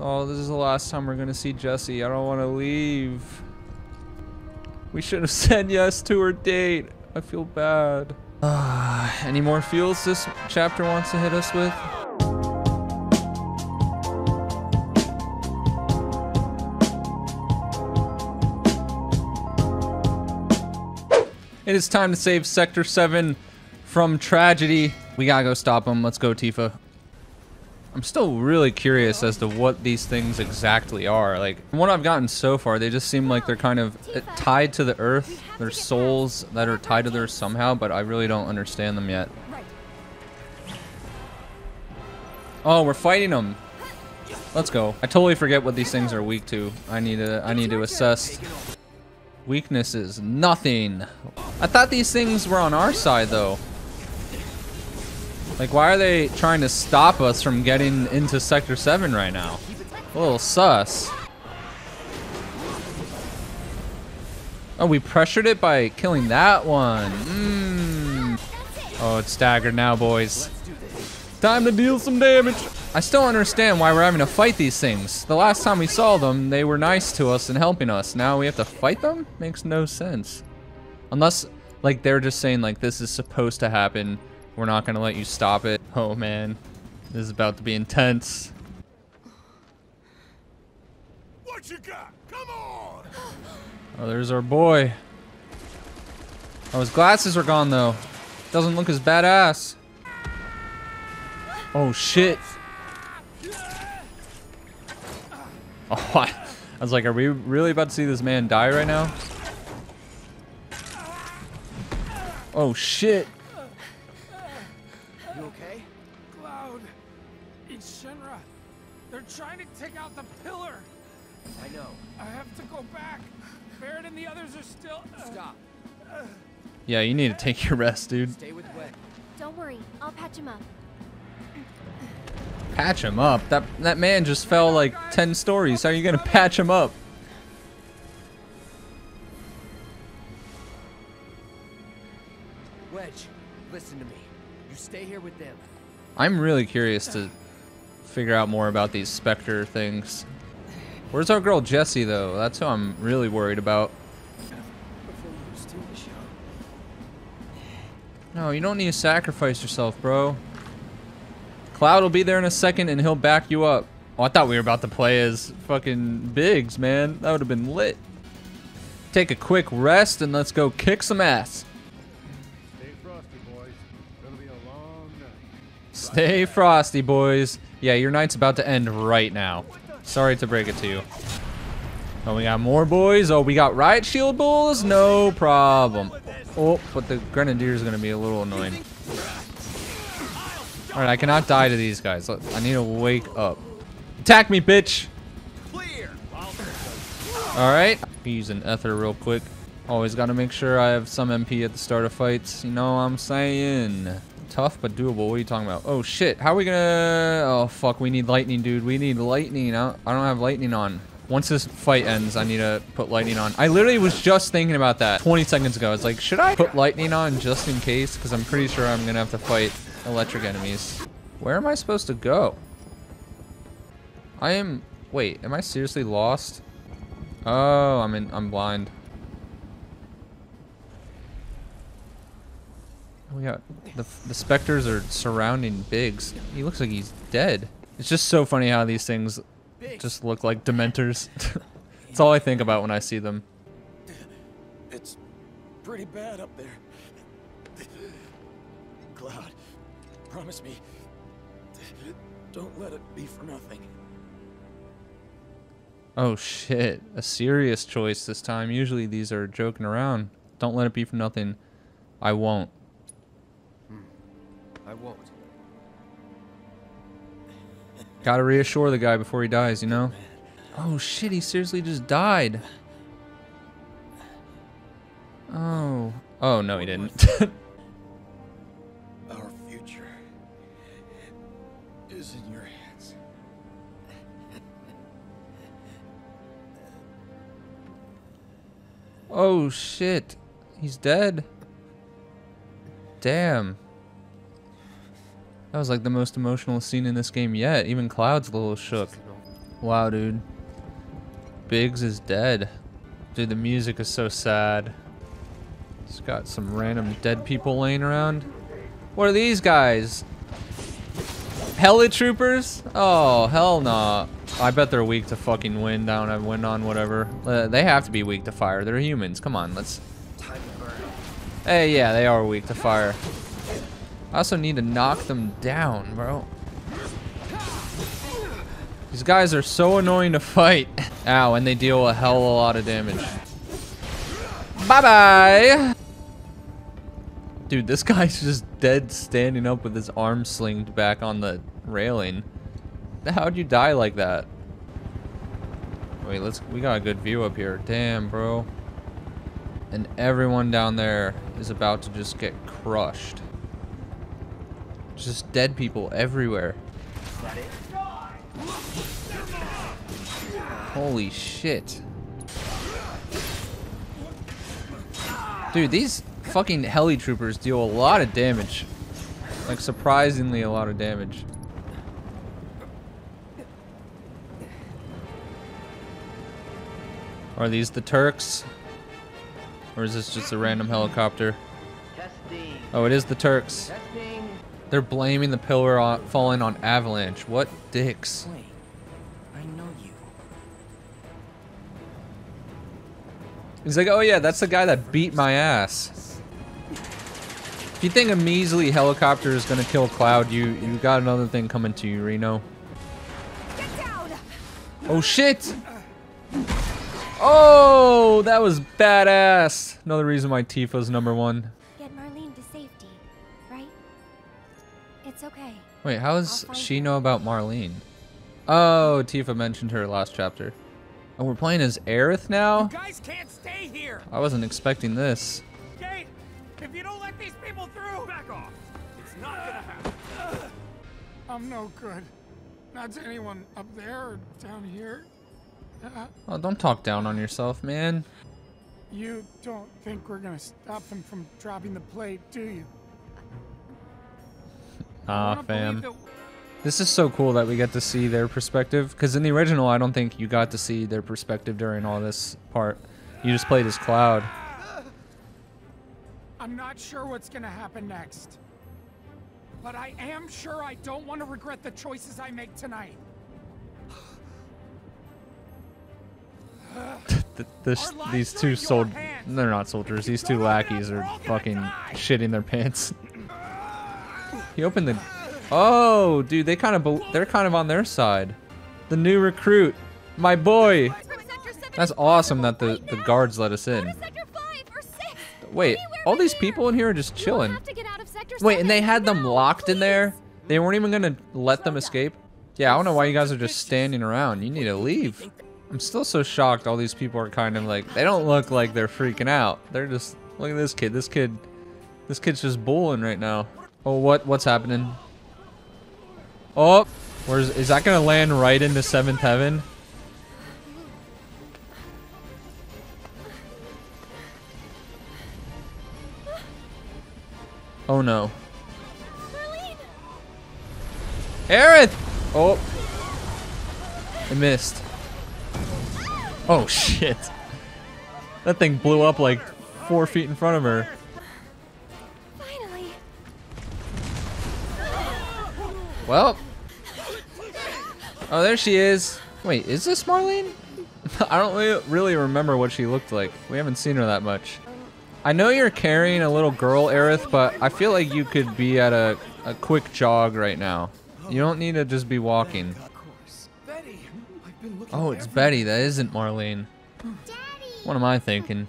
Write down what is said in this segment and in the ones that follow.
Oh, this is the last time we're gonna see Jessie. I don't want to leave. We should have said yes to her date. I feel bad. Uh, any more feels this chapter wants to hit us with? It is time to save Sector 7 from tragedy. We gotta go stop him. Let's go, Tifa. I'm still really curious as to what these things exactly are. Like, from what I've gotten so far, they just seem like they're kind of uh, tied to the earth. They're souls that are tied to there somehow, but I really don't understand them yet. Oh, we're fighting them. Let's go. I totally forget what these things are weak to. I need to I need to assess weaknesses. Nothing. I thought these things were on our side though. Like, why are they trying to stop us from getting into Sector 7 right now? A little sus. Oh, we pressured it by killing that one. Mm. Oh, it's staggered now, boys. Time to deal some damage. I still understand why we're having to fight these things. The last time we saw them, they were nice to us and helping us. Now we have to fight them? Makes no sense. Unless, like, they're just saying, like, this is supposed to happen we're not gonna let you stop it. Oh man, this is about to be intense. What you got? Come on! Oh, there's our boy. Oh, his glasses are gone though. Doesn't look as badass. Oh shit. Oh, I, I was like, are we really about to see this man die right now? Oh shit. Yeah, you need to take your rest, dude. Stay with Don't worry, I'll patch him up. Patch him up? That that man just fell like 10 stories. How are you gonna patch him up? Wedge, listen to me. You stay here with them. I'm really curious to figure out more about these Spectre things. Where's our girl Jessie, though? That's who I'm really worried about. No, you don't need to sacrifice yourself, bro. Cloud will be there in a second and he'll back you up. Oh, I thought we were about to play as fucking Biggs, man. That would have been lit. Take a quick rest and let's go kick some ass. Stay frosty, boys. Gonna be a long night. Stay frosty, boys. Yeah, your night's about to end right now. Sorry to break it to you. Oh, we got more boys. Oh, we got riot shield bulls. No problem. Oh, but the grenadier is going to be a little annoying. All right, I cannot die to these guys. I need to wake up. Attack me, bitch. All right. Use an ether real quick. Always got to make sure I have some MP at the start of fights. You know what I'm saying? Tough but doable. What are you talking about? Oh shit. How are we gonna... Oh fuck. We need lightning, dude. We need lightning. I don't, I don't have lightning on. Once this fight ends, I need to put lightning on. I literally was just thinking about that 20 seconds ago. It's like, should I put lightning on just in case? Because I'm pretty sure I'm gonna have to fight electric enemies. Where am I supposed to go? I am... Wait, am I seriously lost? Oh, I'm in... I'm blind. We got the the specters are surrounding Biggs. He looks like he's dead. It's just so funny how these things just look like dementors. That's all I think about when I see them. It's pretty bad up there. Cloud, promise me. Don't let it be for nothing. Oh shit, a serious choice this time. Usually these are joking around. Don't let it be for nothing. I won't. Hmm. I won't. Gotta reassure the guy before he dies, you know? Oh shit, he seriously just died. Oh. Oh, no, he didn't. Our future is in your hands. oh shit. He's dead. Damn. That was like the most emotional scene in this game yet. Even Cloud's a little shook. Wow, dude. Biggs is dead. Dude, the music is so sad. It's got some random dead people laying around. What are these guys? Heli troopers? Oh, hell no. I bet they're weak to fucking wind down and wind on whatever. Uh, they have to be weak to fire. They're humans. Come on, let's... Time to burn. Hey, yeah, they are weak to fire. I also need to knock them down, bro. These guys are so annoying to fight. Ow, and they deal a hell of a lot of damage. Bye-bye! Dude, this guy's just dead standing up with his arm slinged back on the railing. How'd you die like that? Wait, let's, we got a good view up here. Damn, bro. And everyone down there is about to just get crushed. Just dead people everywhere. Holy shit. Dude, these fucking heli troopers deal a lot of damage. Like surprisingly a lot of damage. Are these the Turks? Or is this just a random helicopter? Oh, it is the Turks. Testing. They're blaming the pillar on falling on Avalanche. What dicks. Wait. I know you. He's like, oh yeah, that's the guy that beat my ass. If you think a measly helicopter is gonna kill Cloud, you you got another thing coming to you, Reno. Get down! Oh shit! Oh, that was badass. Another reason why Tifa's number one. Wait, how does she know about Marlene? Oh, Tifa mentioned her last chapter. And we're playing as Aerith now? guys can't stay here. I wasn't expecting this. Gate, if you don't let these people through, back off. It's not gonna happen. I'm no good. Not to anyone up there or down here. Oh, don't talk down on yourself, man. you don't think we're gonna stop them from dropping the plate, do you? I Ah, fam. This is so cool that we get to see their perspective. Because in the original, I don't think you got to see their perspective during all this part. You just played as Cloud. I'm not sure what's gonna happen next. But I am sure I don't want to regret the choices I make tonight. Th this, these two sold... Hands. They're not soldiers. These two don't up, lackeys we're are all gonna fucking die. shitting their pants. he opened the. Oh, dude, they kind of they're kind of on their side. The new recruit, my boy. From Sector 7 That's awesome that the the guards let us in. to Sector 5 or 6. Wait, all these people in here are just chilling. Wait, and they had them locked in there? They weren't even gonna let them escape? Yeah, I don't know why you guys are just standing around. You need to leave. I'm still so shocked all these people are kind of like, they don't look like they're freaking out. They're just, look at this kid. This kid, this kid's just bullying right now. Oh, what, what's happening? Oh, where's, is that gonna land right into 7th heaven? Oh no. Aerith! Oh. I missed. Oh shit. That thing blew up like four feet in front of her. Well. Oh, there she is. Wait, is this Marlene? I don't really- really remember what she looked like. We haven't seen her that much. I know you're carrying a little girl, Aerith, but I feel like you could be at a, a quick jog right now. You don't need to just be walking. Of course. Betty, I've been looking Oh, it's. Betty. That isn't Marlene. What am I thinking?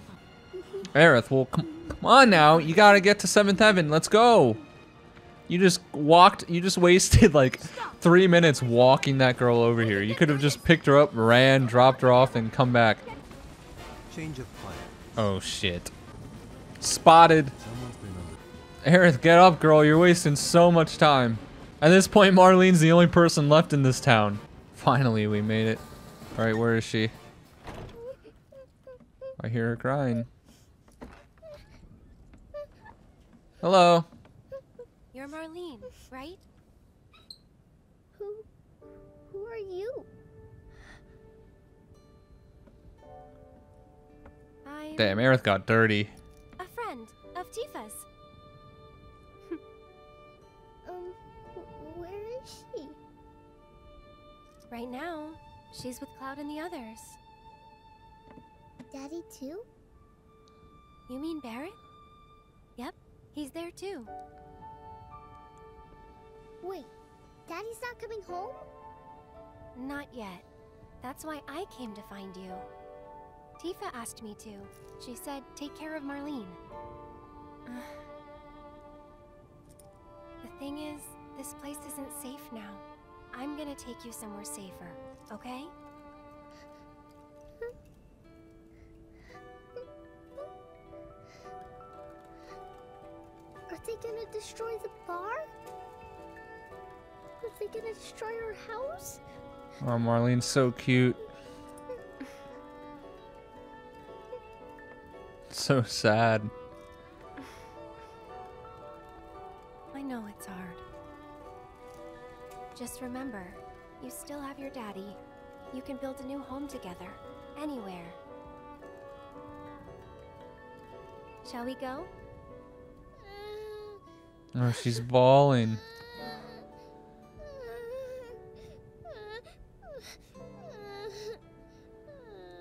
Aerith, well, come, come on now. You gotta get to seventh heaven. Let's go. You just walked. You just wasted like three minutes walking that girl over here. You could have just picked her up, ran, dropped her off, and come back. Change of plan. Oh shit. Spotted. Someone's been under. Aerith, get up, girl. You're wasting so much time. At this point, Marlene's the only person left in this town. Finally, we made it. All right, where is she? I hear her crying. Hello. Marlene, right? Who... who are you? I'm Damn, Aerith got dirty. A friend of Tifa's. um, where is she? Right now, she's with Cloud and the others. Daddy too? You mean Barret? Yep, he's there too. Wait, Daddy's not coming home? Not yet. That's why I came to find you. Tifa asked me to. She said, take care of Marlene. the thing is, this place isn't safe now. I'm gonna take you somewhere safer, okay? Are they gonna destroy the bar? Are they gonna destroy our house? Oh, Marlene's so cute. So sad. I know it's hard. Just remember, you still have your daddy. You can build a new home together, anywhere. Shall we go? Oh, she's bawling.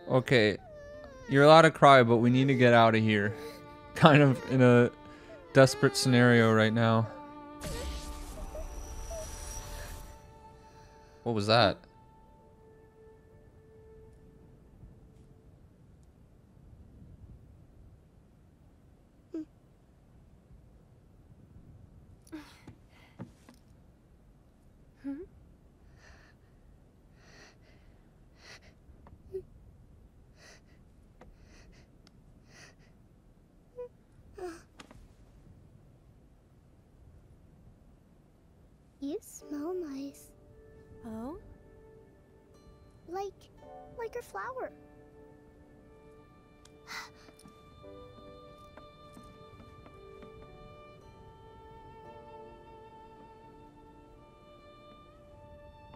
Okay, you're allowed to cry, but we need to get out of here. Kind of in a desperate scenario right now. What was that? You smell nice. Oh? Like, like a flower.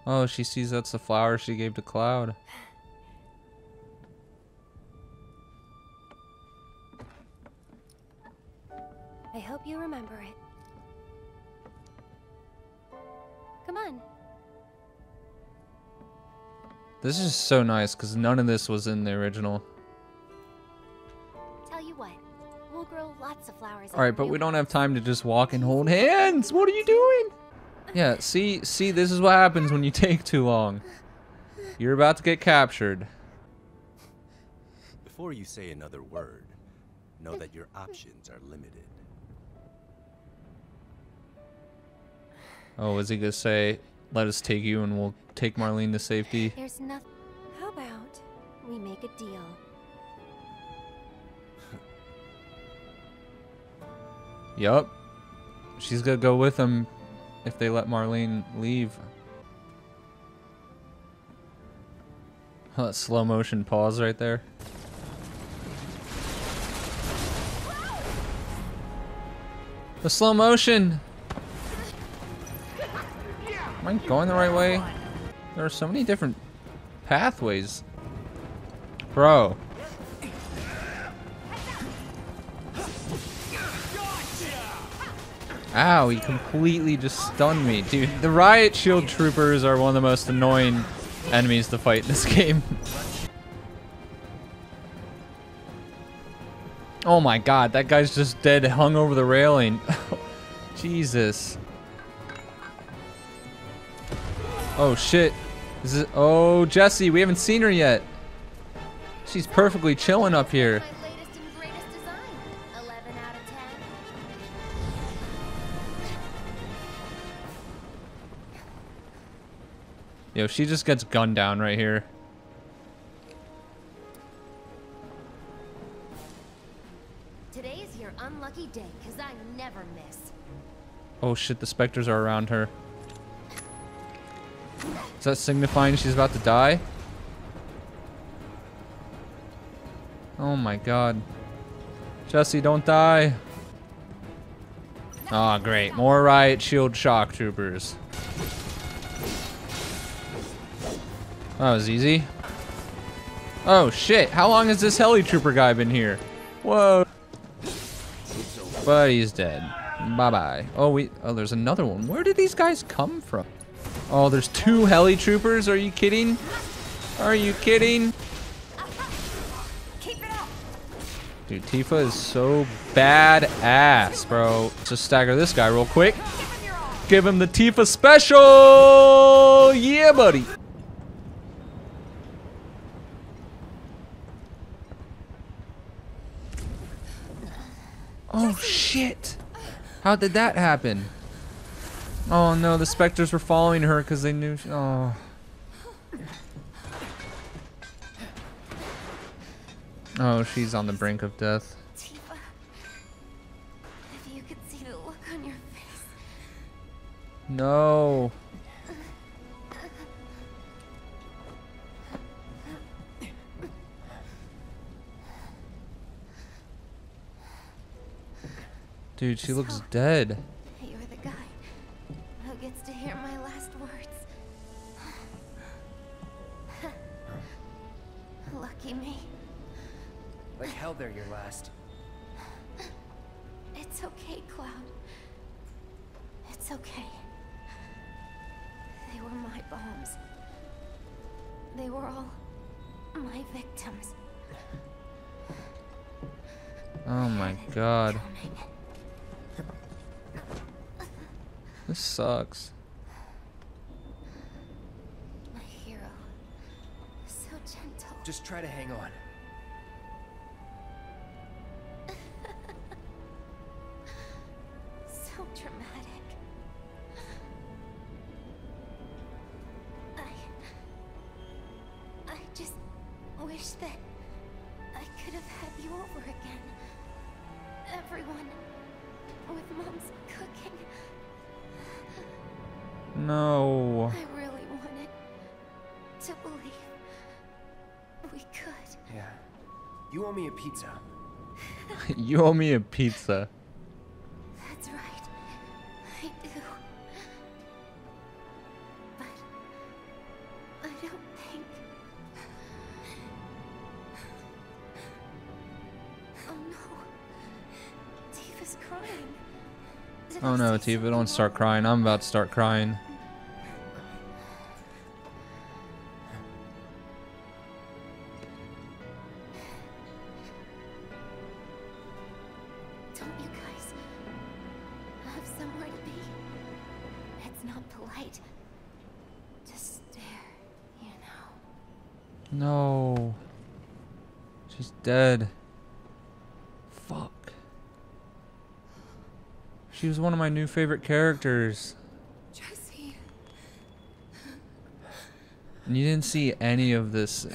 Oh, she sees that's the flower she gave to Cloud. I hope you remember it. This is so nice because none of this was in the original. Tell you what, we'll grow lots of flowers. All right, but we don't have time to just walk and hold hands. What are you doing? Yeah, see, see, this is what happens when you take too long. You're about to get captured. Before you say another word, know that your options are limited. Oh, is he gonna say, "Let us take you, and we'll take Marlene to safety"? There's nothing. How about we make a deal? Yup. She's gonna go with them if they let Marlene leave. Huh, slow motion pause right there. The slow motion. Am I going the right way? There are so many different pathways. Bro. Ow, he completely just stunned me. Dude, the riot shield troopers are one of the most annoying enemies to fight in this game. oh my god, that guy's just dead, hung over the railing. Jesus. Oh shit. Is it Oh, Jessie, we haven't seen her yet. She's perfectly chilling up here. My latest and greatest design. 11 out of 10. Yo, she just gets gunned down right here. Today's your unlucky day, because I never miss. Oh shit, the specters are around her. Is that signifying she's about to die? Oh my god. Jessie, don't die. Ah, great. More riot shield shock troopers. That was easy. Oh shit, how long has this heli trooper guy been here? Whoa. But he's dead. Bye-bye. Oh, we... Oh, there's another one. Where did these guys come from? Oh, there's two heli troopers? Are you kidding? Are you kidding? Dude, Tifa is so badass, bro. Just stagger this guy real quick. Give him the Tifa special! Yeah, buddy. Oh, shit. How did that happen? Oh, no, the specters were following her because they knew... oh. Oh, she's on the brink of death. Tifa. If you could see the look on your face. No. Dude, she looks dead. Like hell they're your last. It's okay, Cloud. It's okay. They were my bombs. They were all my victims. Oh my god. This sucks. My hero. So gentle. Just try to hang on. You owe me a pizza. you owe me a pizza. That's right. I do. But I don't think. Oh no. Tifa's crying. Did Oh no, say Tifa, don't start crying. I'm about to start crying. She's dead. Fuck. She was one of my new favorite characters. Jessie. And you didn't see any of this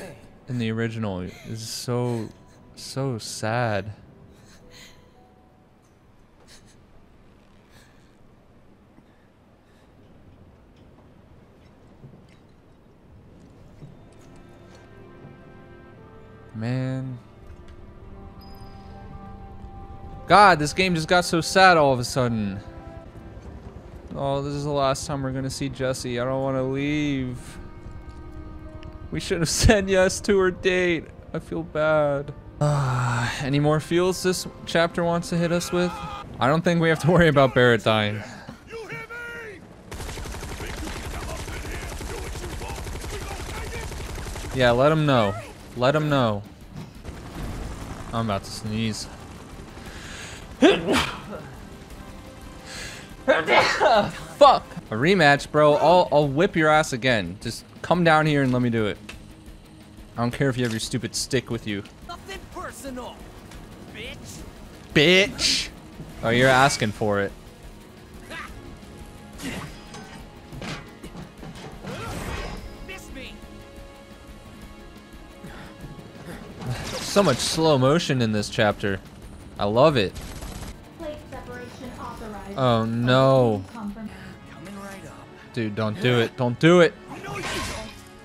in the original. It's so, so sad. God, this game just got so sad all of a sudden. Oh, this is the last time we're gonna see Jessie. I don't want to leave. We should have said yes to her date. I feel bad. Uh, any more feels this chapter wants to hit us with? I don't think we have to worry about Barret dying. You hear me? Think you can come up in here and do what you want? We gonna take it? Yeah, let him know. Let him know. I'm about to sneeze. Fuck! A rematch, bro. I'll, I'll whip your ass again. Just come down here and let me do it. I don't care if you have your stupid stick with you. Nothing personal, bitch. Bitch! Oh, you're asking for it. So much slow motion in this chapter. I love it. Oh no. Confirm- Coming right up. Dude, don't do it. Don't do it.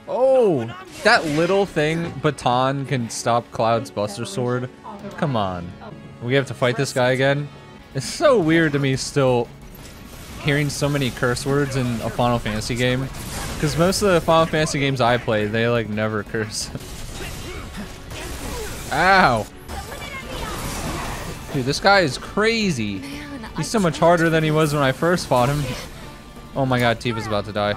Oh, that little thing, baton, can stop Cloud's Buster Sword. Come on. We have to fight this guy again? It's so weird to me still hearing so many curse words in a Final Fantasy game. Because most of the Final Fantasy games I play, they like never curse. Ow. Dude, this guy is crazy. He's so much harder than he was when I first fought him. Oh my god, Tifa's about to die.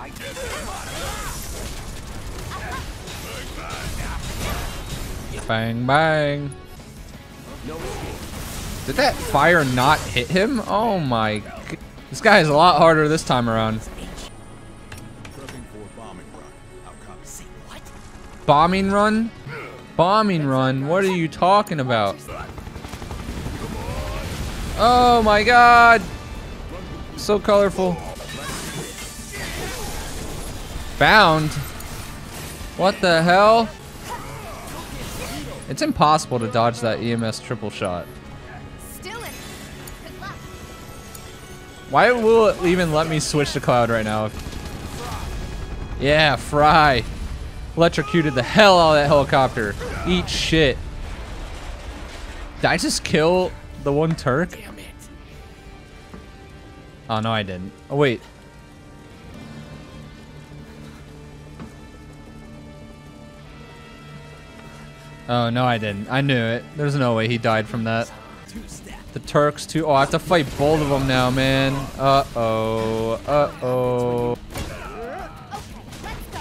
Bang, bang. Did that fire not hit him? Oh my... This guy is a lot harder this time around. Bombing run? Bombing run? What are you talking about? Oh my god! So colorful. Bound? What the hell? It's impossible to dodge that EMS triple shot. Still in. Good luck. Why will it even let me switch to Cloud right now? Yeah, Fry. Electrocuted the hell out of that helicopter. Eat shit. Did I just kill the one Turk? Damn it. Oh, no, I didn't. Oh, wait. Oh, no, I didn't. I knew it. There's no way he died from that. The Turks, too. Oh, I have to fight both of them now, man. Uh-oh. Uh-oh. Okay, let's go.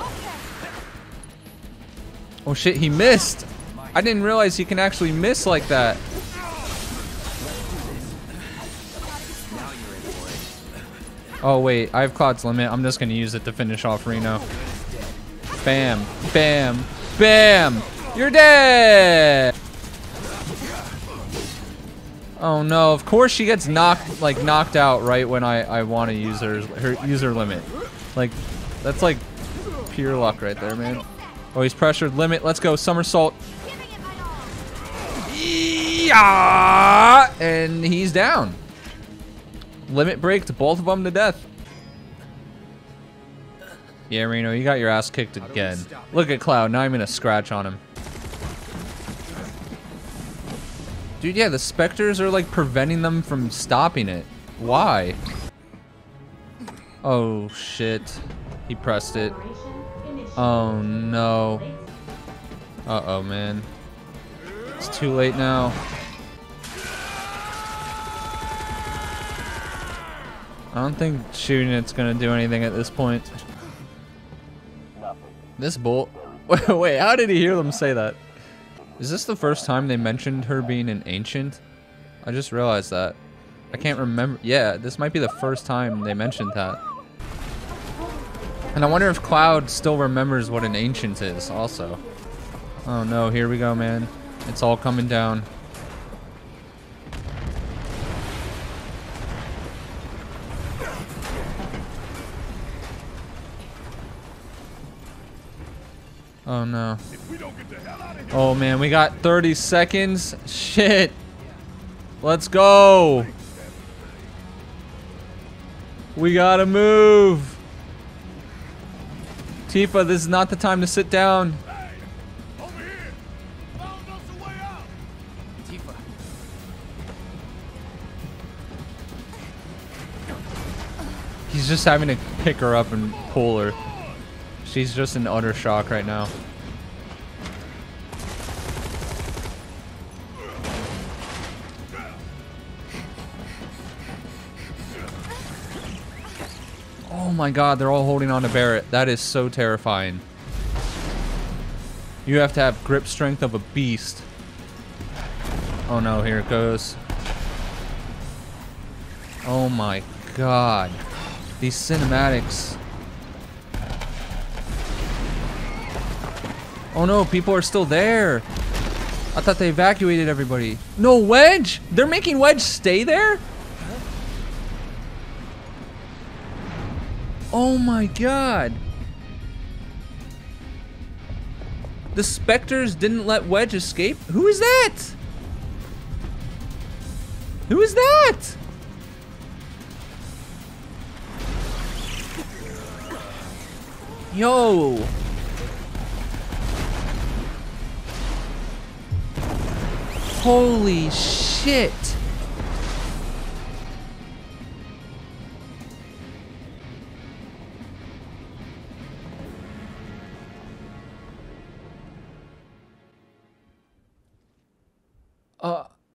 Okay. Oh, shit, he missed. I didn't realize he can actually miss like that. Oh, wait. I have Cloud's Limit. I'm just to use it to finish off Reno. Bam. Bam. Bam. You're dead. Oh, no. Of course she gets knocked, like, knocked out right when I, I want to use her, her user limit. Like, that's like pure luck right there, man. Oh, he's pressured. Limit. Let's go. Somersault. Yeah, and he's down. Limit break to both of them to death. Yeah, Reno, you got your ass kicked again. Look at Cloud. Now I'm gonna scratch on him. Dude, yeah, the specters are like preventing them from stopping it. Why? Oh shit. He pressed it. Oh no. Uh oh, man. It's too late now. I don't think shooting it's gonna do anything at this point. This bolt. Wait, wait, how did he hear them say that? Is this the first time they mentioned her being an ancient? I just realized that. I can't remember. Yeah, this might be the first time they mentioned that. And I wonder if Cloud still remembers what an ancient is, also. Oh no, here we go, man. It's all coming down. Oh no. Oh man, we got 30 seconds. Shit. Let's go. We gotta move. Tifa, this is not the time to sit down. He's just having to pick her up and pull her. She's just in utter shock right now. Oh my god, they're all holding on to Barret. That is so terrifying. You have to have grip strength of a beast. Oh no, here it goes. Oh my god. These cinematics. Oh no, people are still there. I thought they evacuated everybody. No, Wedge! They're making Wedge stay there? Oh my god. The Spectres didn't let Wedge escape? Who is that? Who is that? Yo. Holy shit.